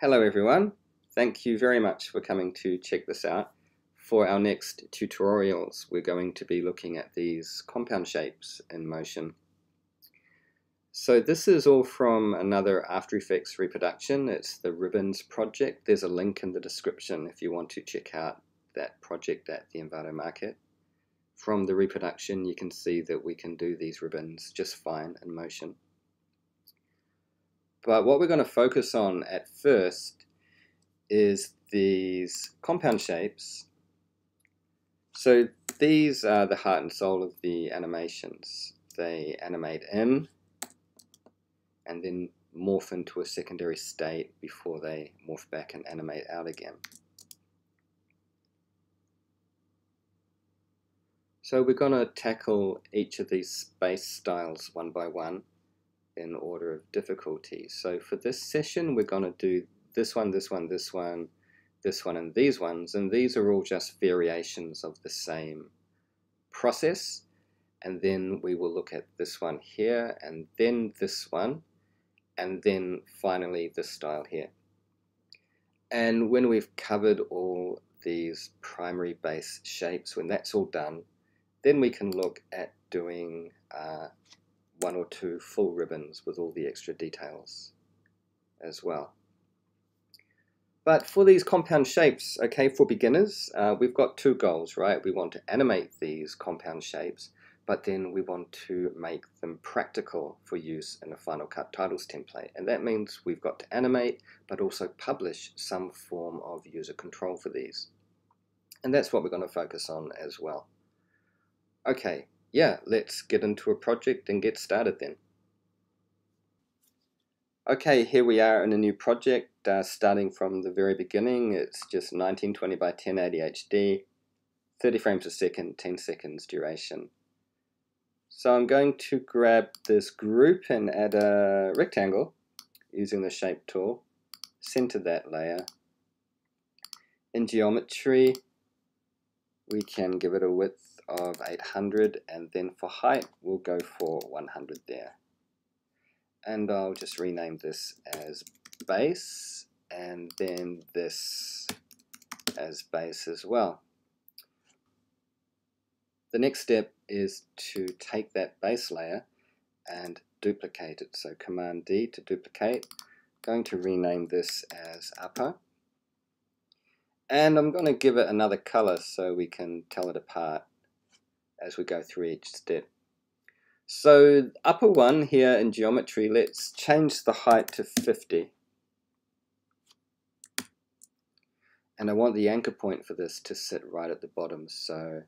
Hello everyone, thank you very much for coming to check this out. For our next tutorials we're going to be looking at these compound shapes in motion. So this is all from another After Effects reproduction, it's the Ribbons project. There's a link in the description if you want to check out that project at the Envato Market. From the reproduction you can see that we can do these ribbons just fine in motion. But what we're going to focus on at first is these compound shapes. So these are the heart and soul of the animations. They animate in and then morph into a secondary state before they morph back and animate out again. So we're going to tackle each of these space styles one by one in order of difficulty. So for this session, we're going to do this one, this one, this one, this one, and these ones. And these are all just variations of the same process. And then we will look at this one here, and then this one, and then finally this style here. And when we've covered all these primary base shapes, when that's all done, then we can look at doing uh, one or two full ribbons with all the extra details as well. But for these compound shapes, okay, for beginners, uh, we've got two goals, right? We want to animate these compound shapes, but then we want to make them practical for use in a Final Cut titles template. And that means we've got to animate, but also publish some form of user control for these. And that's what we're going to focus on as well. Okay, yeah, let's get into a project and get started then. Okay, here we are in a new project, uh, starting from the very beginning. It's just 1920 by 1080 HD, 30 frames a second, 10 seconds duration. So I'm going to grab this group and add a rectangle using the shape tool, center that layer. In geometry, we can give it a width of 800 and then for height we'll go for 100 there and I'll just rename this as base and then this as base as well. The next step is to take that base layer and duplicate it. So Command D to duplicate. Going to rename this as upper. And I'm going to give it another color so we can tell it apart as we go through each step. So upper one here in geometry, let's change the height to 50. And I want the anchor point for this to sit right at the bottom. So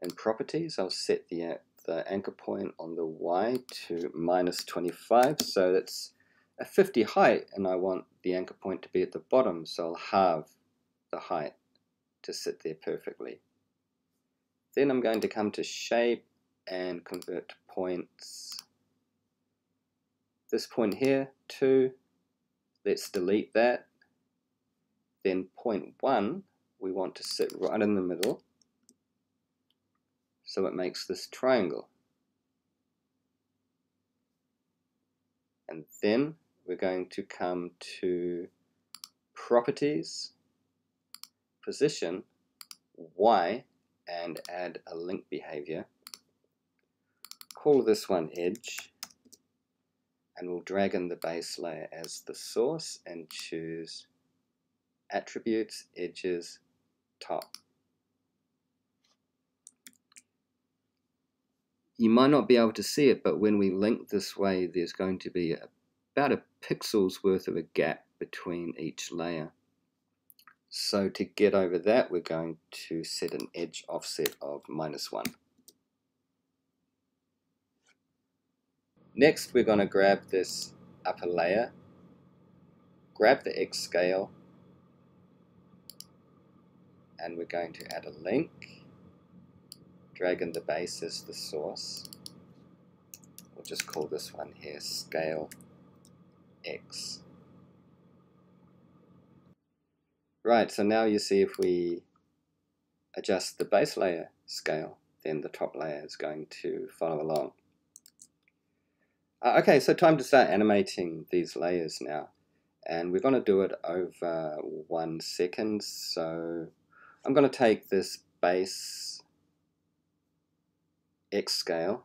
in properties, I'll set the, the anchor point on the Y to minus 25. So that's a 50 height and I want the anchor point to be at the bottom. So I'll halve the height to sit there perfectly. Then I'm going to come to shape and convert to points. This point here, 2, let's delete that. Then point 1, we want to sit right in the middle so it makes this triangle. And then we're going to come to properties, position, Y, and add a link behavior. Call this one edge and we'll drag in the base layer as the source and choose attributes, edges, top. You might not be able to see it, but when we link this way, there's going to be about a pixel's worth of a gap between each layer. So to get over that, we're going to set an edge offset of minus 1. Next, we're going to grab this upper layer, grab the X scale, and we're going to add a link, drag in the base as the source. We'll just call this one here scale X. Right, so now you see if we adjust the base layer scale, then the top layer is going to follow along. Uh, okay, so time to start animating these layers now. and we're going to do it over one second so I'm going to take this base X scale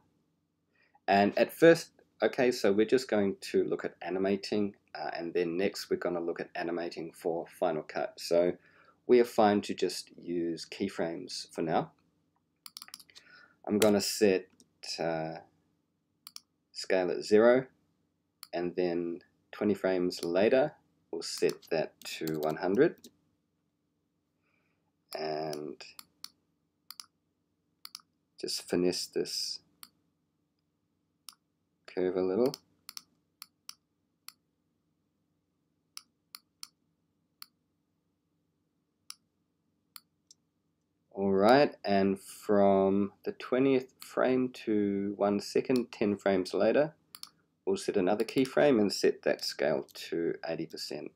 and at first okay so we're just going to look at animating uh, and then next we're going to look at animating for Final Cut. So we are fine to just use keyframes for now. I'm going to set uh, scale at 0 and then 20 frames later we'll set that to 100 and just finesse this curve a little Alright, and from the 20th frame to 1 second, 10 frames later, we'll set another keyframe and set that scale to 80%.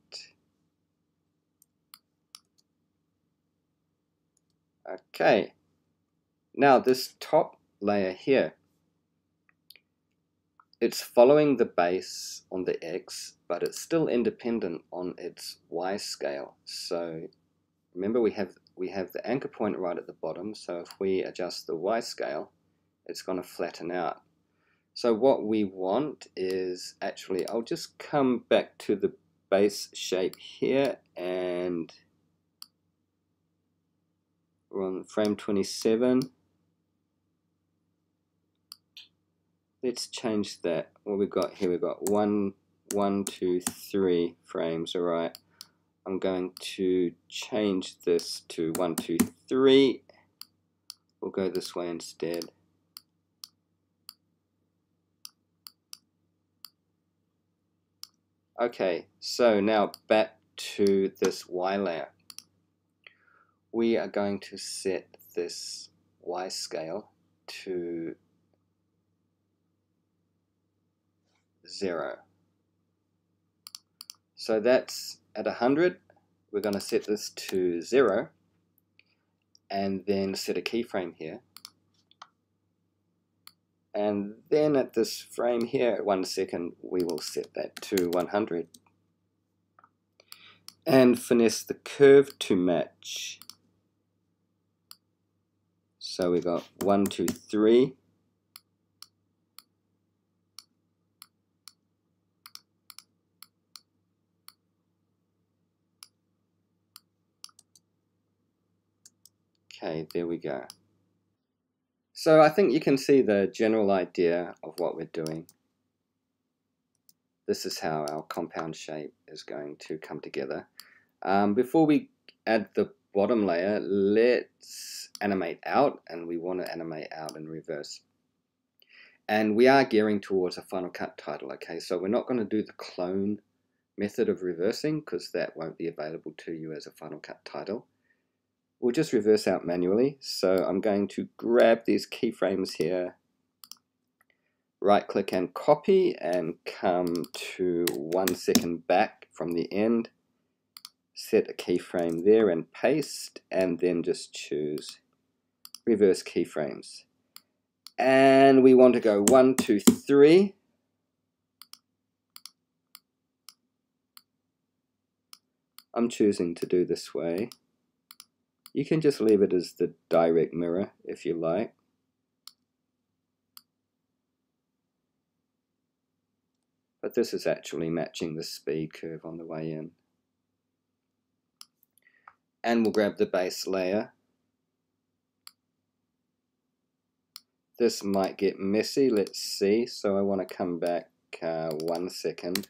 Okay, now this top layer here, it's following the base on the X, but it's still independent on its Y scale. So remember we have we have the anchor point right at the bottom, so if we adjust the Y scale, it's going to flatten out. So what we want is actually, I'll just come back to the base shape here and we're on frame 27. Let's change that. What we've got here, we've got one, one, two, three frames, all right. I'm going to change this to 1, 2, 3. We'll go this way instead. Okay, so now back to this Y layer. We are going to set this Y scale to 0. So that's at 100, we're going to set this to 0 and then set a keyframe here. And then at this frame here, at one second, we will set that to 100. And finesse the curve to match. So we got one, two, three. Okay, there we go. So I think you can see the general idea of what we're doing. This is how our compound shape is going to come together. Um, before we add the bottom layer, let's animate out, and we want to animate out in reverse. And we are gearing towards a Final Cut title, okay? So we're not going to do the clone method of reversing because that won't be available to you as a Final Cut title we'll just reverse out manually. So I'm going to grab these keyframes here, right click and copy and come to one second back from the end, set a keyframe there and paste and then just choose reverse keyframes. And we want to go one, two, three. I'm choosing to do this way. You can just leave it as the direct mirror if you like. But this is actually matching the speed curve on the way in. And we'll grab the base layer. This might get messy, let's see. So I want to come back uh, one second.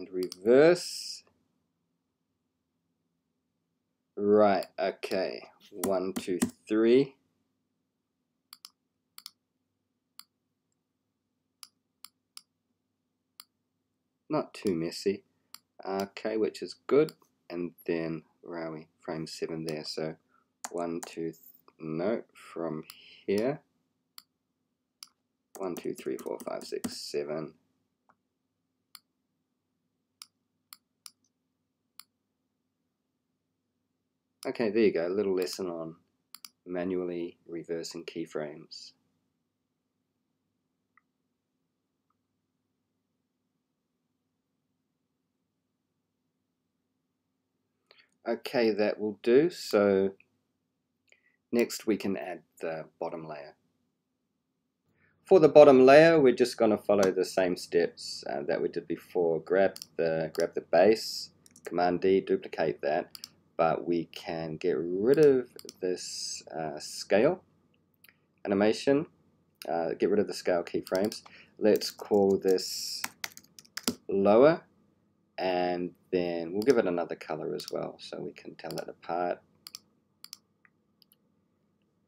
And reverse. Right, okay. One, two, three. Not too messy. Okay, which is good. And then, where are we? Frame seven there. So one, two, no, from here. One, two, three, four, five, six, seven. Okay, there you go, a little lesson on manually reversing keyframes. Okay, that will do. So next we can add the bottom layer. For the bottom layer, we're just going to follow the same steps uh, that we did before. Grab the grab the base, Command D, duplicate that, but we can get rid of this uh, scale animation, uh, get rid of the scale keyframes. Let's call this lower and then we'll give it another color as well so we can tell it apart.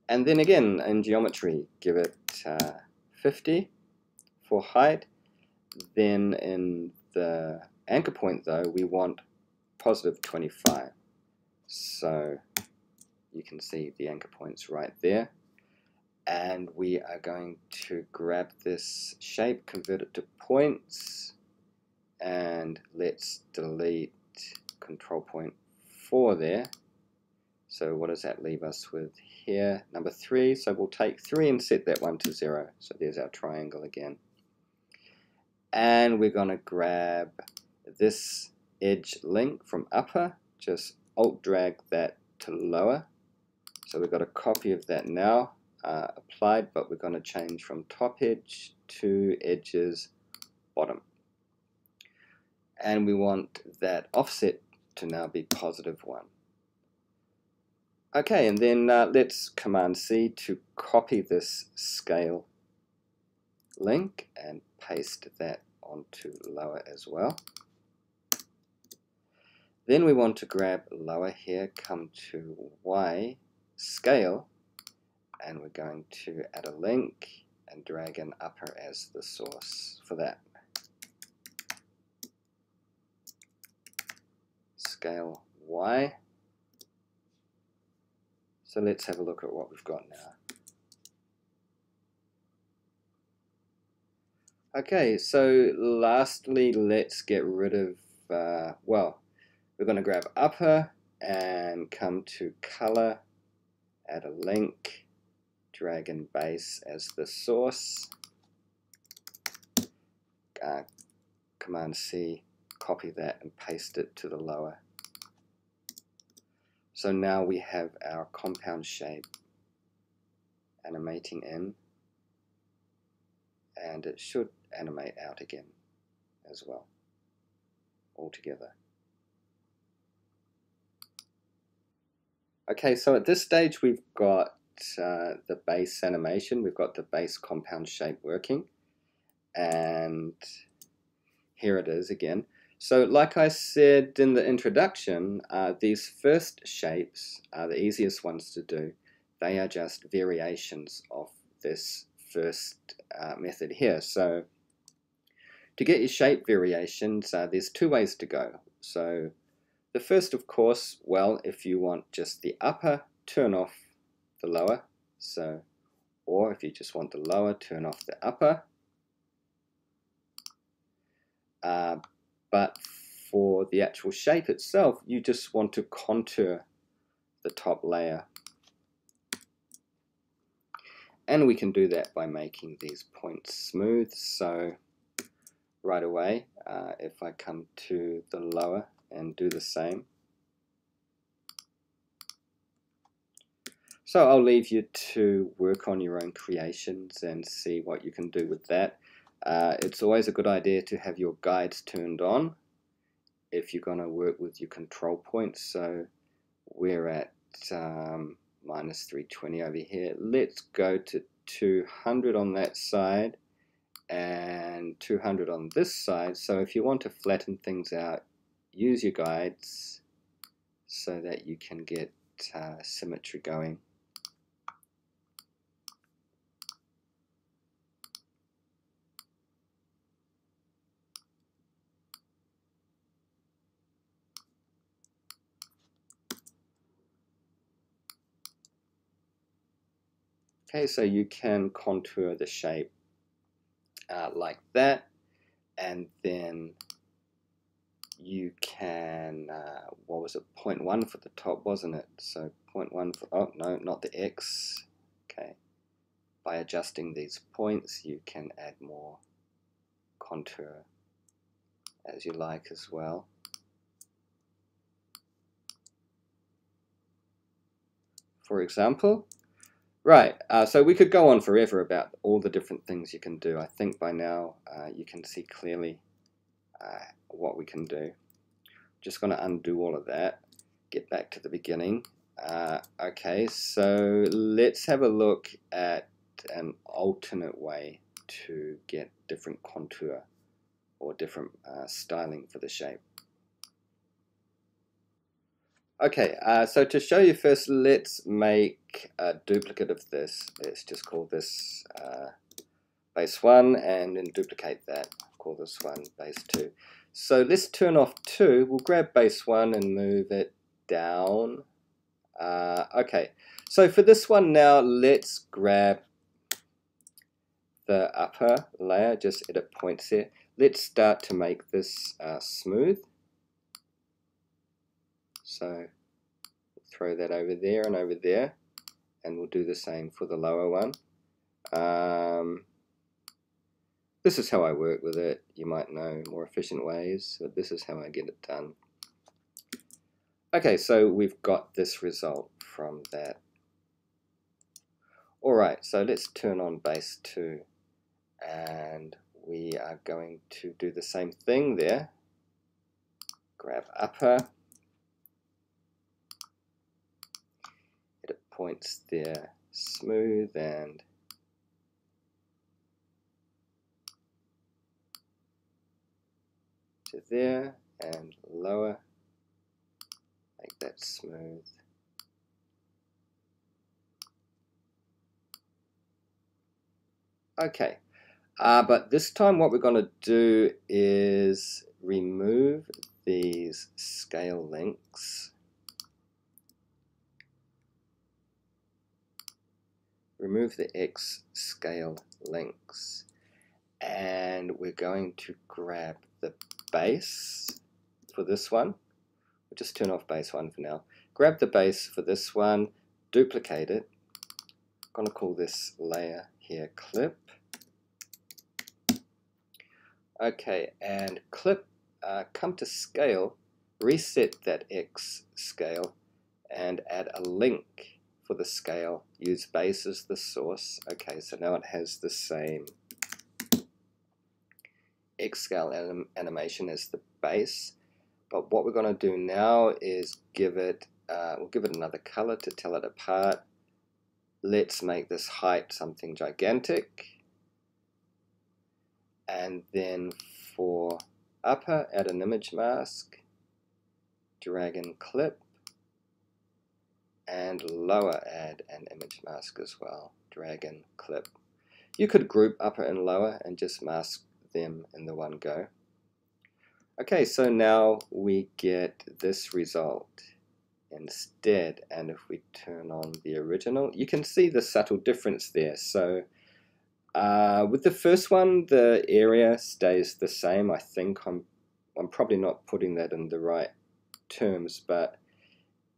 And then again in geometry give it uh, 50 for height. Then in the anchor point though we want positive 25 so you can see the anchor points right there. And we are going to grab this shape convert it to points and let's delete control point 4 there. So what does that leave us with here? Number 3 so we'll take 3 and set that one to 0 so there's our triangle again. And we're going to grab this edge link from upper just alt drag that to lower so we've got a copy of that now uh, applied but we're going to change from top edge to edges bottom and we want that offset to now be positive 1. Okay, and then uh, let's Command C to copy this scale link and paste that onto lower as well. Then we want to grab lower here, come to Y, scale, and we're going to add a link and drag an upper as the source for that. scale Y. So let's have a look at what we've got now. Okay, so lastly, let's get rid of, uh, well, we're going to grab upper and come to color, add a link, drag and base as the source, uh, Command C, copy that and paste it to the lower. So now we have our compound shape animating in and it should animate out again as well all together. Okay, so at this stage we've got uh, the base animation, we've got the base compound shape working and here it is again. So like I said in the introduction, uh, these first shapes are the easiest ones to do. They are just variations of this first uh, method here. So to get your shape variations, uh, there's two ways to go. So the first, of course, well, if you want just the upper, turn off the lower. So, or if you just want the lower, turn off the upper. Uh, but for the actual shape itself, you just want to contour the top layer. And we can do that by making these points smooth. So right away, uh, if I come to the lower and do the same, So I'll leave you to work on your own creations and see what you can do with that. Uh, it's always a good idea to have your guides turned on if you're going to work with your control points. So we're at um, minus 320 over here. Let's go to 200 on that side and 200 on this side. So if you want to flatten things out, use your guides so that you can get uh, symmetry going. Okay, so you can contour the shape uh, like that, and then you can, uh, what was it, 0.1 for the top, wasn't it? So 0.1 for, oh no, not the X. Okay. By adjusting these points, you can add more contour as you like as well. For example, right, uh, so we could go on forever about all the different things you can do. I think by now uh, you can see clearly uh, what we can do. Just going to undo all of that, get back to the beginning. Uh, okay, so let's have a look at an alternate way to get different contour or different uh, styling for the shape. Okay, uh, so to show you first, let's make a duplicate of this. Let's just call this uh, base 1 and then duplicate that. Call this one base 2. So let's turn off 2. We'll grab base 1 and move it down. Uh, okay, so for this one now, let's grab the upper layer, just edit points here. Let's start to make this uh, smooth. So throw that over there and over there, and we'll do the same for the lower one. Um, this is how I work with it. You might know more efficient ways, but this is how I get it done. Okay, so we've got this result from that. Alright, so let's turn on base 2 and we are going to do the same thing there. Grab upper, it points there smooth and to there and lower make that smooth. Okay uh, but this time what we're going to do is remove these scale links. Remove the X scale links and we're going to grab the base for this one. We'll just turn off base 1 for now. Grab the base for this one, duplicate it. I'm going to call this layer here clip. Okay, and clip, uh, come to scale, reset that X scale, and add a link for the scale. Use base as the source. Okay, so now it has the same X scale anim animation as the base. But what we're going to do now is give it, uh, we'll give it another color to tell it apart. Let's make this height something gigantic. And then for upper, add an image mask, drag and clip, and lower add an image mask as well, drag and clip. You could group upper and lower and just mask them in the one go. Okay, so now we get this result instead, and if we turn on the original, you can see the subtle difference there. So uh, with the first one, the area stays the same. I think I'm, I'm probably not putting that in the right terms, but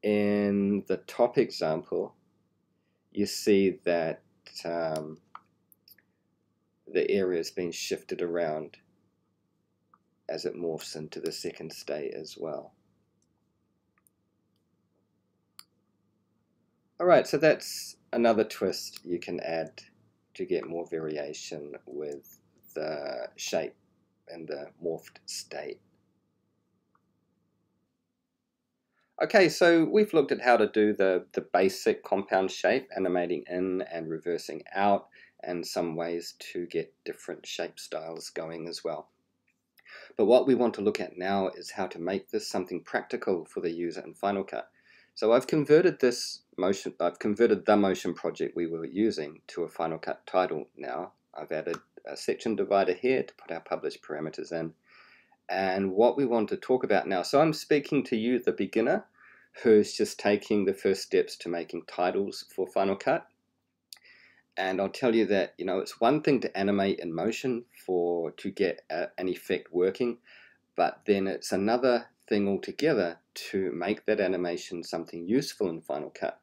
in the top example, you see that um, the area is being shifted around as it morphs into the second state as well. Alright, so that's another twist you can add to get more variation with the shape and the morphed state. Okay, so we've looked at how to do the, the basic compound shape, animating in and reversing out, and some ways to get different shape styles going as well. But what we want to look at now is how to make this something practical for the user in Final Cut. So I've converted this motion, I've converted the motion project we were using to a Final Cut title now. I've added a section divider here to put our published parameters in and what we want to talk about now. So I'm speaking to you, the beginner, who's just taking the first steps to making titles for Final Cut. And I'll tell you that, you know, it's one thing to animate in motion for to get a, an effect working, but then it's another thing altogether to make that animation something useful in Final Cut.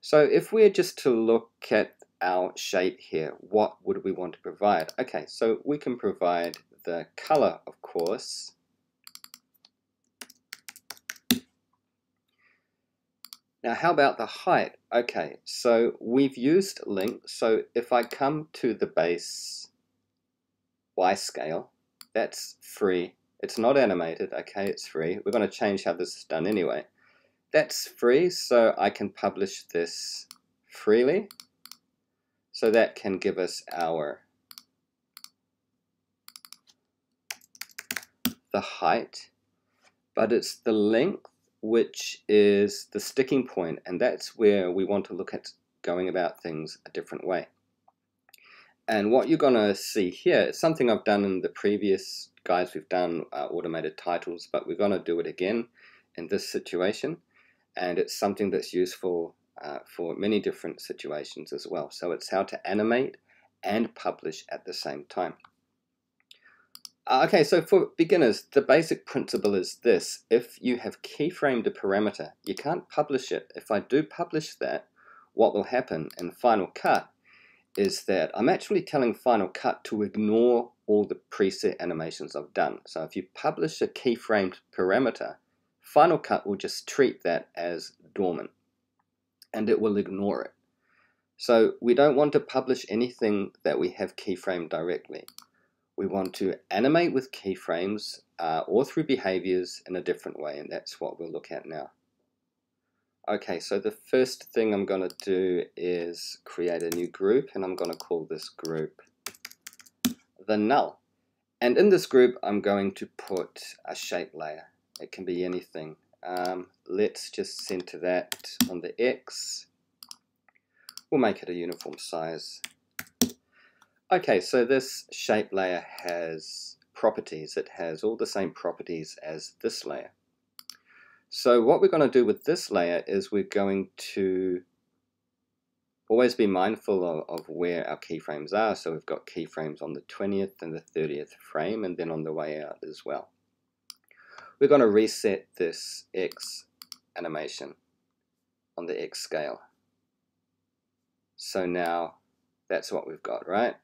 So if we're just to look at our shape here, what would we want to provide? Okay, so we can provide the color, of course. Now, how about the height? Okay, so we've used link. So if I come to the base Y scale, that's free. It's not animated, okay, it's free. We're going to change how this is done anyway. That's free, so I can publish this freely. So that can give us our the height, but it's the length which is the sticking point, and that's where we want to look at going about things a different way. And what you're going to see here is something I've done in the previous guides we've done uh, automated titles, but we're going to do it again in this situation. And it's something that's useful uh, for many different situations as well. So it's how to animate and publish at the same time. Uh, okay, so for beginners, the basic principle is this. If you have keyframed a parameter, you can't publish it. If I do publish that, what will happen in Final Cut is that I'm actually telling Final Cut to ignore all the preset animations I've done. So if you publish a keyframed parameter, Final Cut will just treat that as dormant and it will ignore it. So we don't want to publish anything that we have keyframed directly. We want to animate with keyframes uh, or through behaviors in a different way and that's what we'll look at now. Okay, so the first thing I'm going to do is create a new group and I'm going to call this group the null. And in this group I'm going to put a shape layer. It can be anything. Um, let's just center that on the X. We'll make it a uniform size. Okay, so this shape layer has properties. It has all the same properties as this layer. So what we're going to do with this layer is we're going to always be mindful of, of, where our keyframes are. So we've got keyframes on the 20th and the 30th frame and then on the way out as well. We're going to reset this X animation on the X scale. So now that's what we've got, right?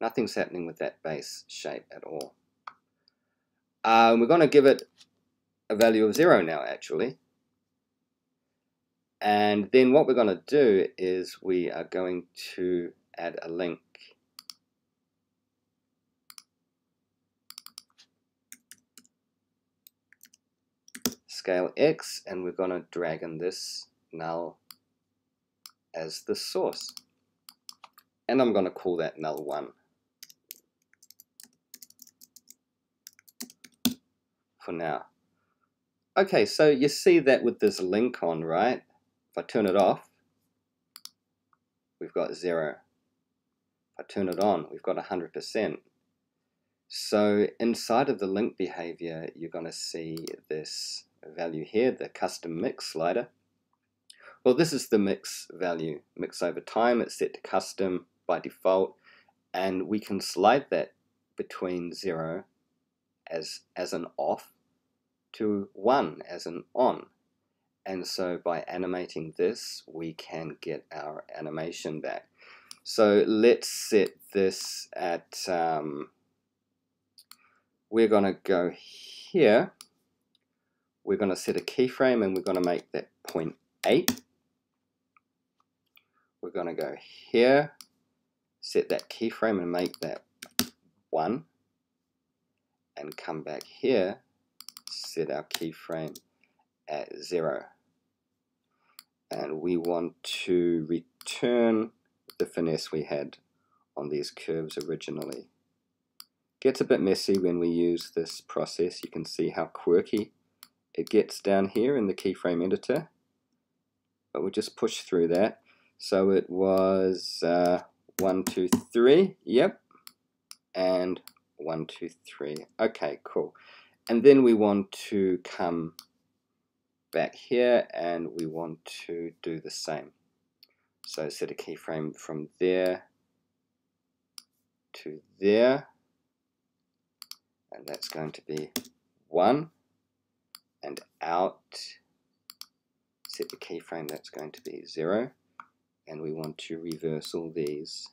Nothing's happening with that base shape at all. Um, we're going to give it a value of 0 now, actually. And then what we're going to do is we are going to add a link. Scale X, and we're going to drag in this null as the source. And I'm going to call that null1. For now. Okay, so you see that with this link on, right? If I turn it off, we've got zero. If I turn it on, we've got 100%. So inside of the link behavior, you're going to see this value here, the custom mix slider. Well, this is the mix value. Mix over time, it's set to custom by default, and we can slide that between zero as, as an off to 1 as an on. And so by animating this, we can get our animation back. So let's set this at, um, we're going to go here. We're going to set a keyframe and we're going to make that 0.8. We're going to go here, set that keyframe and make that 1. And come back here set our keyframe at 0. And we want to return the finesse we had on these curves originally. Gets a bit messy when we use this process. You can see how quirky it gets down here in the keyframe editor. But we'll just push through that. So it was uh, 1, 2, 3, yep, and one, two, three. Okay, cool. And then we want to come back here and we want to do the same. So set a keyframe from there to there. And that's going to be 1 and out. Set the keyframe that's going to be 0 and we want to reverse all these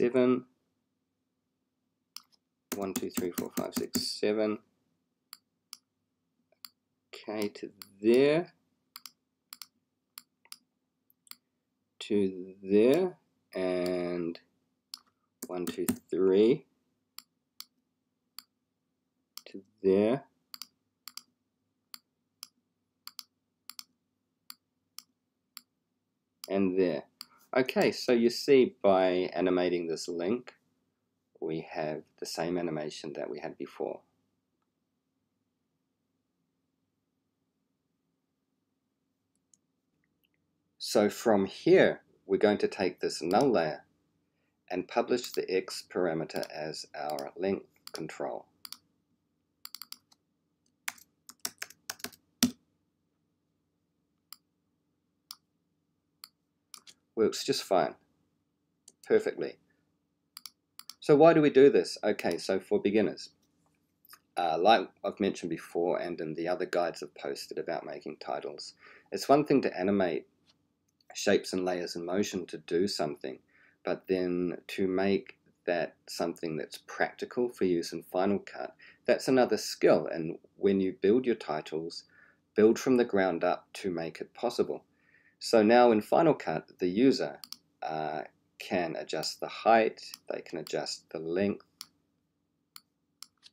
seven one two three four five six seven okay to there to there and one, two, three to there. And there. Okay, so you see by animating this link, we have the same animation that we had before. So from here, we're going to take this null layer and publish the x parameter as our length control. Works just fine, perfectly. So why do we do this? Okay, so for beginners, uh, like I've mentioned before and in the other guides I've posted about making titles, it's one thing to animate shapes and layers in motion to do something, but then to make that something that's practical for use in Final Cut, that's another skill. And when you build your titles, build from the ground up to make it possible. So now in Final Cut, the user uh, can adjust the height, they can adjust the length,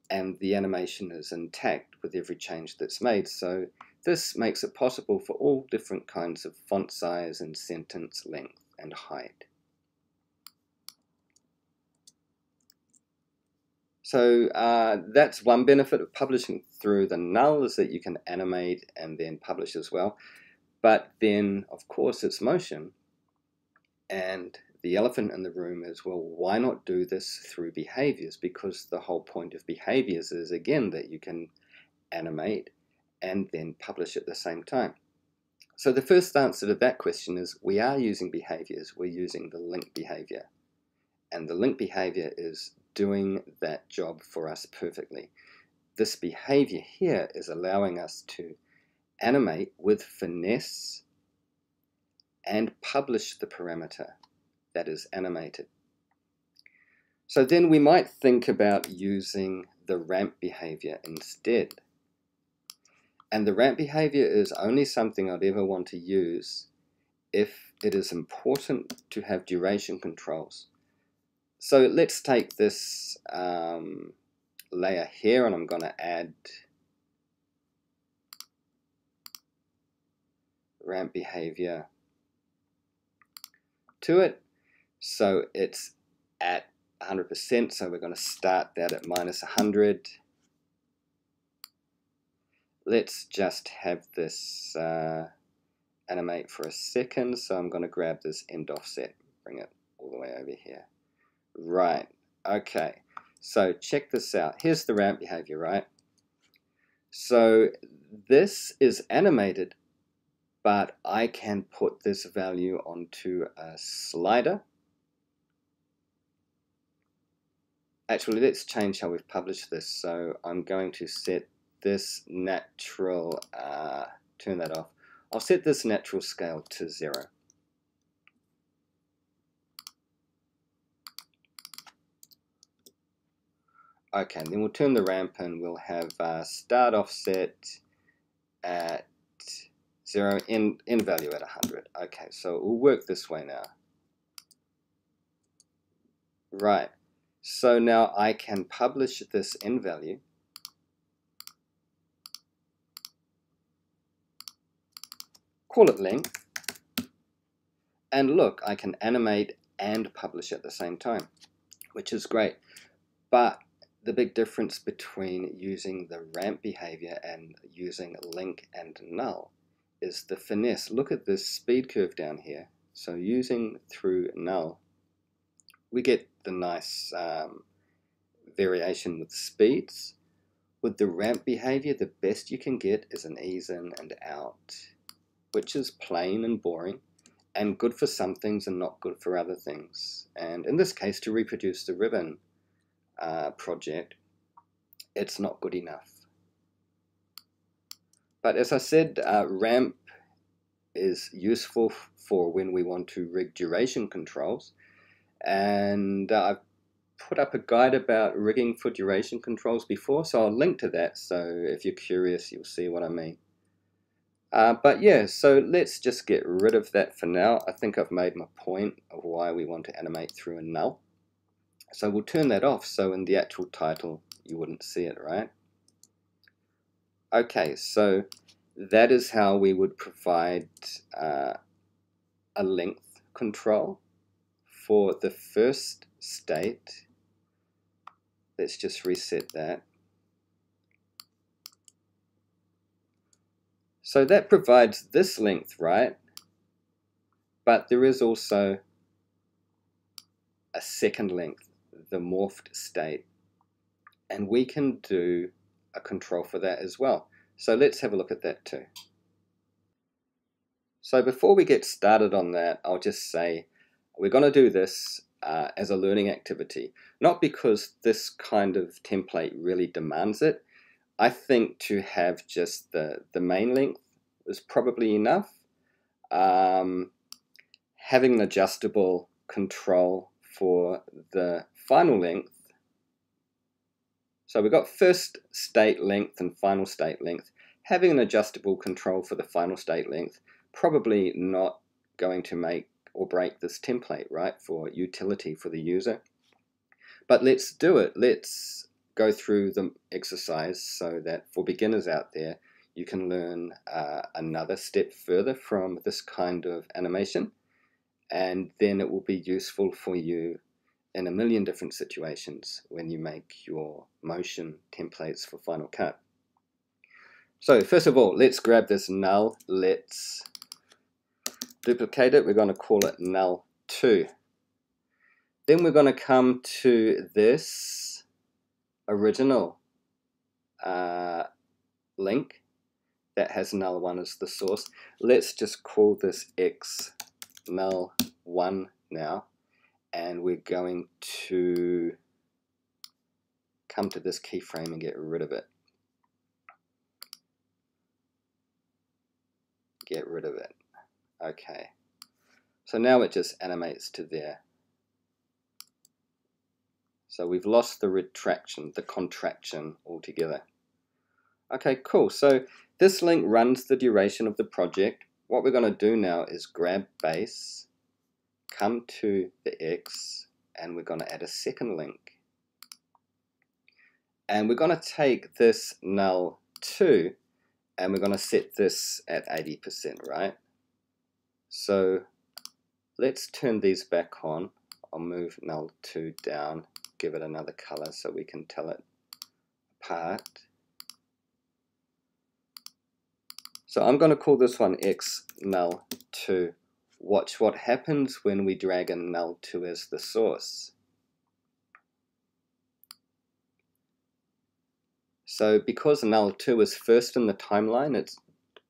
and the animation is intact with every change that's made. So this makes it possible for all different kinds of font size and sentence length and height. So uh, that's one benefit of publishing through the null is that you can animate and then publish as well. But then, of course, it's motion. And the elephant in the room is, well, why not do this through behaviors? Because the whole point of behaviors is, again, that you can animate and then publish at the same time. So the first answer to that question is we are using behaviors. We're using the link behavior. And the link behavior is doing that job for us perfectly. This behavior here is allowing us to animate with finesse and publish the parameter that is animated. So then we might think about using the ramp behavior instead. And the ramp behavior is only something I'd ever want to use if it is important to have duration controls. So let's take this um, layer here and I'm going to add ramp behavior to it. So it's at 100%, so we're going to start that at minus 100. Let's just have this uh, animate for a second, so I'm going to grab this end offset, bring it all the way over here. Right, okay. So check this out. Here's the ramp behavior, right? So this is animated, but I can put this value onto a slider. Actually, let's change how we've published this. So I'm going to set this natural, uh, turn that off. I'll set this natural scale to zero. Okay, then we'll turn the ramp and we'll have uh, start offset at 0, in, in value at 100. Okay, so it will work this way now. Right, so now I can publish this in value. Call it length. And look, I can animate and publish at the same time, which is great. But the big difference between using the ramp behavior and using link and null is the finesse. Look at this speed curve down here. So using through null, we get the nice um, variation with speeds. with the ramp behavior, the best you can get is an ease in and out, which is plain and boring and good for some things and not good for other things. And in this case, to reproduce the ribbon uh, project, it's not good enough. But as I said, uh, ramp is useful for when we want to rig duration controls. And uh, I've put up a guide about rigging for duration controls before, so I'll link to that. So if you're curious, you'll see what I mean. Uh, but yeah, so let's just get rid of that for now. I think I've made my point of why we want to animate through a null. So we'll turn that off so in the actual title you wouldn't see it, right? Okay, so that is how we would provide uh, a length control for the first state. Let's just reset that. So that provides this length, right? But there is also a second length, the morphed state. And we can do a control for that as well. So let's have a look at that too. So before we get started on that, I'll just say we're going to do this uh, as a learning activity. Not because this kind of template really demands it. I think to have just the, the main length is probably enough. Um, having an adjustable control for the final length. So we've got first state length and final state length. Having an adjustable control for the final state length, probably not going to make or break this template, right, for utility for the user. But let's do it. Let's go through the exercise so that for beginners out there, you can learn uh, another step further from this kind of animation. And then it will be useful for you in a million different situations when you make your motion templates for Final Cut. So first of all, let's grab this null. Let's duplicate it. We're going to call it null2. Then we're going to come to this original uh, link that has null1 as the source. Let's just call this x null1 now. And we're going to come to this keyframe and get rid of it. Get rid of it. Okay. So now it just animates to there. So we've lost the retraction, the contraction altogether. Okay, cool. So this link runs the duration of the project. What we're going to do now is grab base, come to the X, and we're going to add a second link. And we're going to take this null 2 and we're going to set this at 80%, right? So let's turn these back on. I'll move null 2 down, give it another color so we can tell it apart. So I'm going to call this one x null 2. Watch what happens when we drag in null 2 as the source. So because null 2 is first in the timeline, it's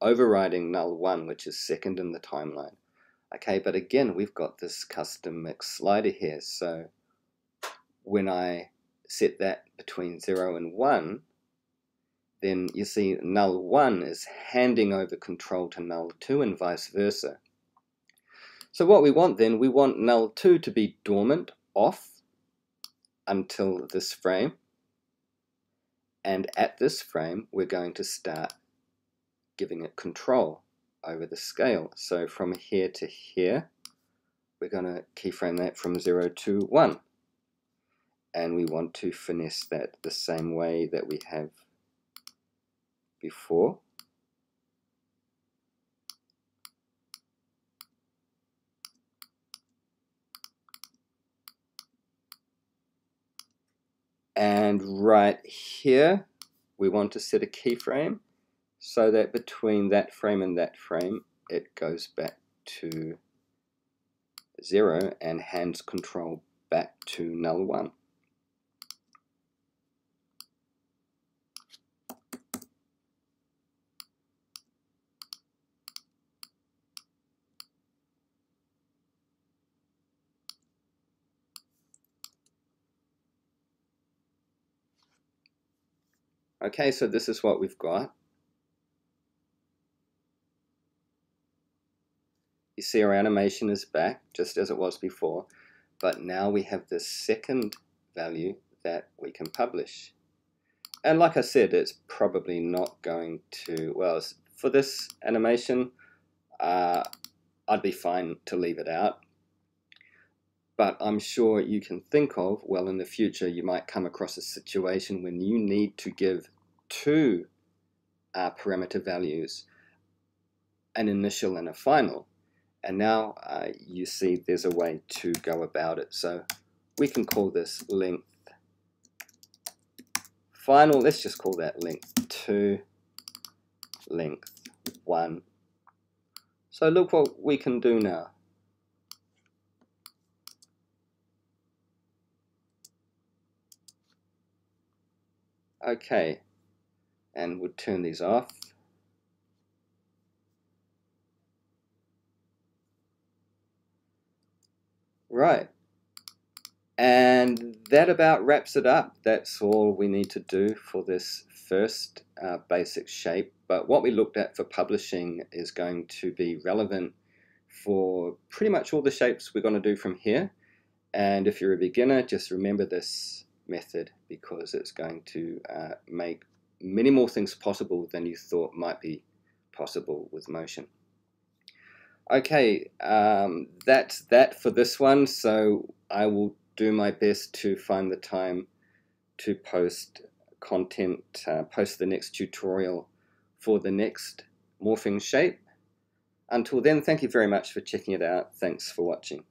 overriding null 1, which is second in the timeline. Okay, but again, we've got this custom mix slider here, so when I set that between 0 and 1, then you see null 1 is handing over control to null 2 and vice versa. So what we want then, we want null 2 to be dormant, off, until this frame. And at this frame, we're going to start giving it control over the scale. So from here to here, we're going to keyframe that from 0 to 1. And we want to finesse that the same way that we have before. And right here, we want to set a keyframe so that between that frame and that frame it goes back to 0 and hands control back to null 1. Okay, so this is what we've got. You see our animation is back, just as it was before, but now we have this second value that we can publish. And like I said, it's probably not going to, well, for this animation, uh, I'd be fine to leave it out. But I'm sure you can think of, well, in the future, you might come across a situation when you need to give two uh, parameter values, an initial and a final. And now uh, you see there's a way to go about it. So we can call this length final. Let's just call that length 2, length 1. So look what we can do now. Okay, and we'll turn these off. Right. And that about wraps it up. That's all we need to do for this first uh, basic shape. But what we looked at for publishing is going to be relevant for pretty much all the shapes we're going to do from here. And if you're a beginner, just remember this method because it's going to uh, make many more things possible than you thought might be possible with motion. Okay, um, that's that for this one. So I will do my best to find the time to post content, uh, post the next tutorial for the next morphing shape. Until then, thank you very much for checking it out. Thanks for watching.